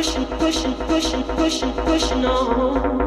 pushing, pushing, pushing, pushing on.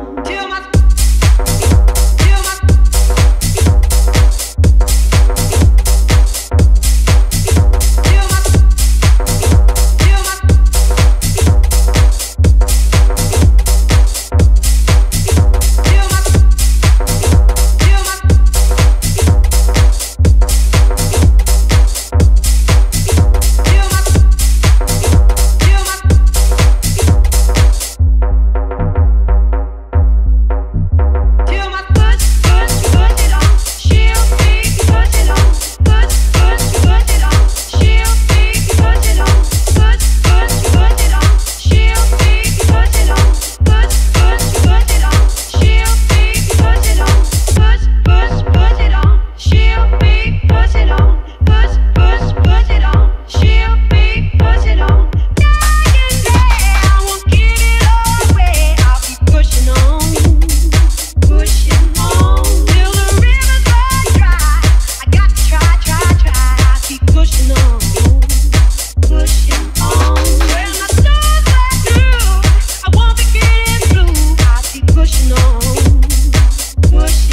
Pushing on.